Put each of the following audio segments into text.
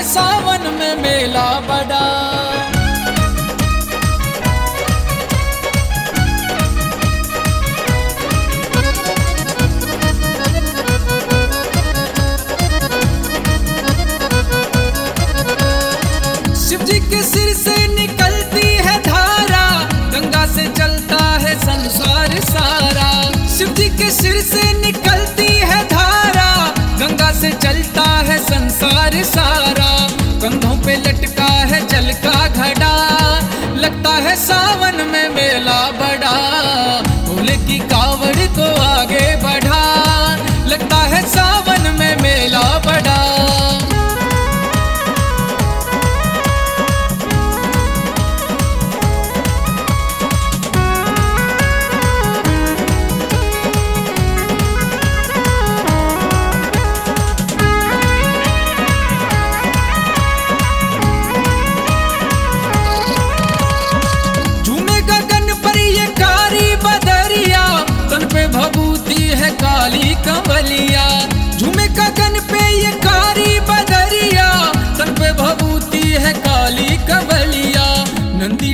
है सावन में मेला बड़ा। शिव जी के सिर से निकलती है धारा, गंगा से चलता है संसार सारा। शिव जी के सिर से निकलती है धारा, गंगा से चलता है संसार सारा। पे लटका है जल का घड़ा लगता है सावन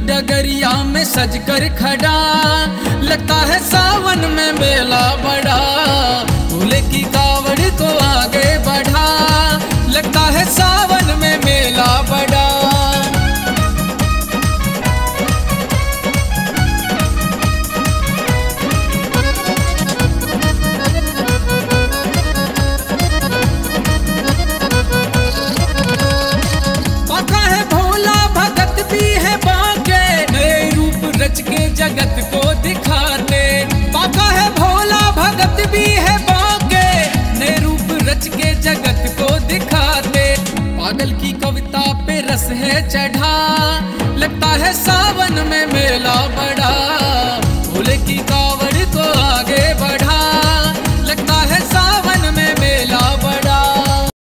डगरिया में सजकर खड़ा लगता है सावन में मेला दिखाते पाका है भोला भगत भी है बाके। ने रूप रच के जगत को दिखाते पागल की कविता पे रस है चढ़ा। लगता है सावन में मेला बड़ा।